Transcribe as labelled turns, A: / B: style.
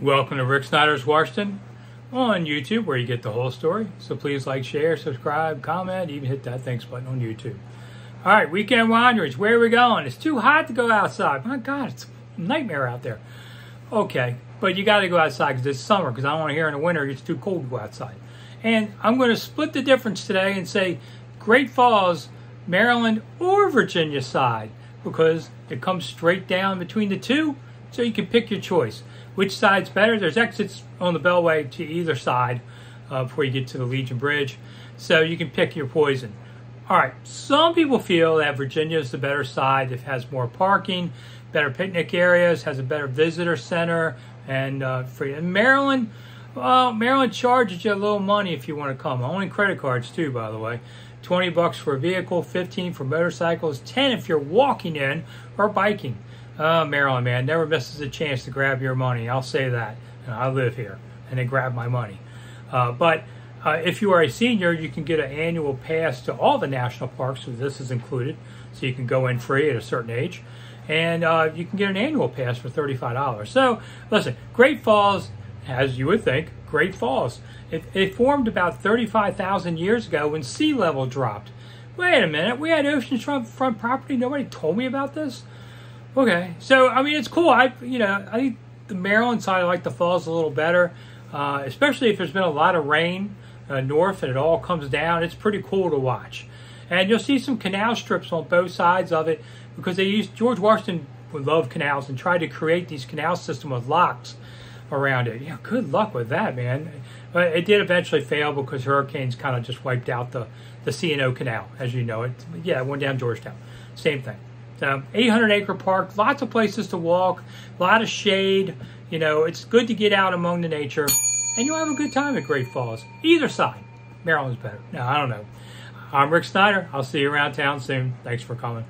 A: Welcome to Rick Snider's Washington on YouTube, where you get the whole story. So please like, share, subscribe, comment, even hit that thanks button on YouTube. All right, weekend wanderings. Where are we going? It's too hot to go outside. My God, it's a nightmare out there. Okay, but you got to go outside because it's summer. Because I don't want to hear in the winter it's too cold to go outside. And I'm going to split the difference today and say Great Falls, Maryland, or Virginia side because it comes straight down between the two. So you can pick your choice. Which side's better? There's exits on the Beltway to either side uh, before you get to the Legion Bridge. So you can pick your poison. All right, some people feel that Virginia is the better side. It has more parking, better picnic areas, has a better visitor center, and uh, free. And Maryland, well, Maryland charges you a little money if you want to come. Only credit cards too, by the way. 20 bucks for a vehicle, 15 for motorcycles, 10 if you're walking in or biking. Uh, Maryland, man, never misses a chance to grab your money. I'll say that. I live here, and they grab my money. Uh, but uh, if you are a senior, you can get an annual pass to all the national parks, so this is included. So you can go in free at a certain age. And uh, you can get an annual pass for $35. So, listen, Great Falls, as you would think, Great Falls. It, it formed about 35,000 years ago when sea level dropped. Wait a minute, we had oceanfront front property. Nobody told me about this. Okay, so I mean it's cool. I you know I think the Maryland side I like the falls a little better, uh, especially if there's been a lot of rain uh, north and it all comes down. It's pretty cool to watch, and you'll see some canal strips on both sides of it because they used George Washington would love canals and tried to create these canal system with locks around it. Yeah, good luck with that, man. But it did eventually fail because hurricanes kind of just wiped out the the C&O Canal, as you know it. Yeah, it went down Georgetown. Same thing. Um, 800 acre park, lots of places to walk, a lot of shade. You know, it's good to get out among the nature, and you'll have a good time at Great Falls. Either side. Maryland's better. No, I don't know. I'm Rick Snider. I'll see you around town soon. Thanks for coming.